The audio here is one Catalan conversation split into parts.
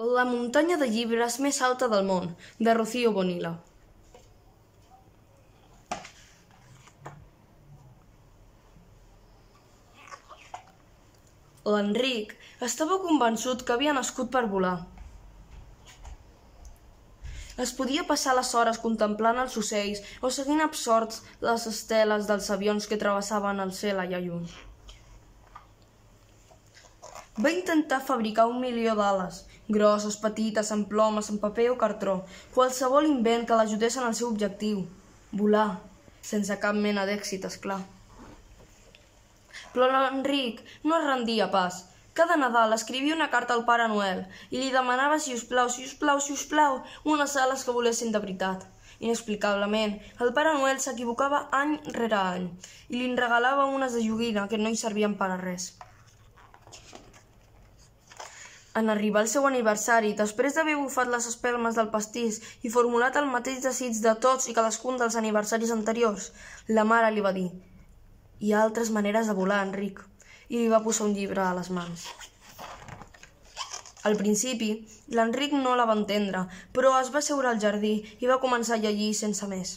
La muntanya de llibres més alta del món, de Rocío Bonilla. L'Enric estava convençut que havia nascut per volar. Es podia passar les hores contemplant els ocells o seguint absorts les esteles dels avions que travessaven el cel allà lluny. Va intentar fabricar un milió d'ales, grosses, petites, amb plomes, amb paper o cartró, qualsevol invent que l'ajudés en el seu objectiu, volar, sense cap mena d'èxit, és clar. Però l'Enric no es rendia pas. Cada Nadal escrivia una carta al Pare Noel i li demanava, si us plau, si us plau, si us plau, unes ales que volessin de veritat. Inexplicablement, el Pare Noel s'equivocava any rere any i li regalava unes de joguina que no hi servien per a res. En arribar el seu aniversari, després d'haver bufat les espelmes del pastís i formulat el mateix desig de tots i cadascun dels aniversaris anteriors, la mare li va dir «Hi ha altres maneres de volar, Enric», i li va posar un llibre a les mans. Al principi, l'Enric no la va entendre, però es va seure al jardí i va començar a llegir sense més.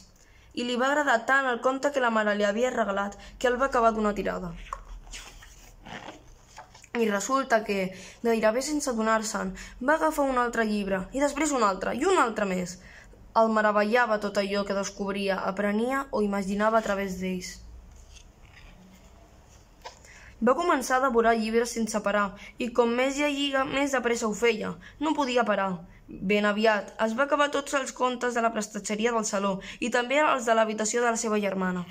I li va agradar tant el conte que la mare li havia regalat que el va acabar d'una tirada. I resulta que, gairebé sense adonar-se'n, va agafar un altre llibre, i després un altre, i un altre més. El meravellava tot allò que descobria, aprenia o imaginava a través d'ells. Va començar a devorar llibres sense parar, i com més llegia, més de pressa ho feia. No podia parar. Ben aviat, es va acabar tots els contes de la prestatgeria del saló i també els de l'habitació de la seva germana.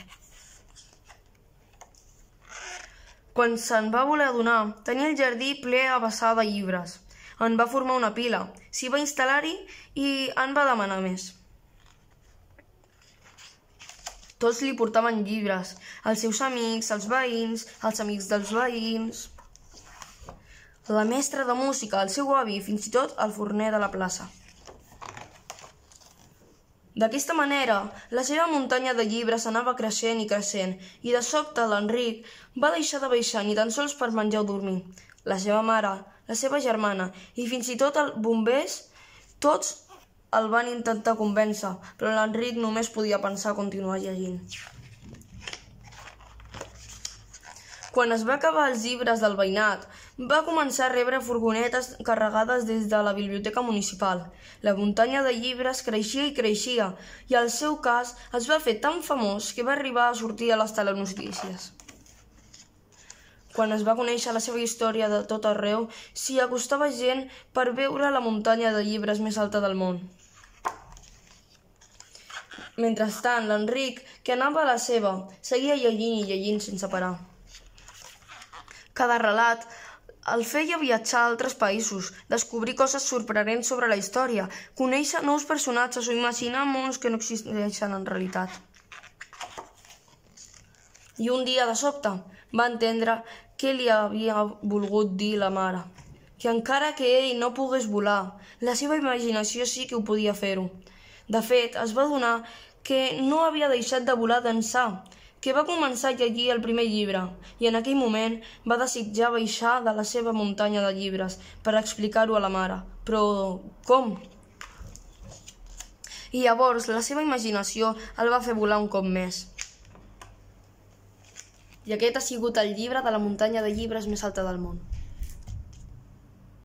Quan se'n va voler adonar, tenia el jardí ple a vessar de llibres. En va formar una pila, s'hi va instal·lar-hi i en va demanar més. Tots li portaven llibres, els seus amics, els veïns, els amics dels veïns, la mestra de música, el seu avi fins i tot el forner de la plaça. D'aquesta manera, la seva muntanya de llibres anava creixent i creixent, i de sobte l'Enric va deixar de baixar ni tan sols per menjar o dormir. La seva mare, la seva germana i fins i tot el bombers, tots el van intentar convèncer, però l'Enric només podia pensar continuar llegint. Quan es va acabar els llibres del veïnat, va començar a rebre furgonetes carregades des de la biblioteca municipal. La muntanya de llibres creixia i creixia, i el seu cas es va fer tan famós que va arribar a sortir a les telenotícies. Quan es va conèixer la seva història de tot arreu, s'hi acostava gent per veure la muntanya de llibres més alta del món. Mentrestant, l'Enric, que anava a la seva, seguia llegint i llegint sense parar. Cada relat el feia viatjar a altres països, descobrir coses sorprenents sobre la història, conèixer nous personatges o imaginar mons que no existeixen en realitat. I un dia, de sobte, va entendre què li havia volgut dir la mare. Que encara que ell no pogués volar, la seva imaginació sí que ho podia fer-ho. De fet, es va donar que no havia deixat de volar d'ençà, que va començar a llegir el primer llibre i en aquell moment va desitjar baixar de la seva muntanya de llibres per explicar-ho a la mare. Però com? I llavors la seva imaginació el va fer volar un cop més. I aquest ha sigut el llibre de la muntanya de llibres més alta del món.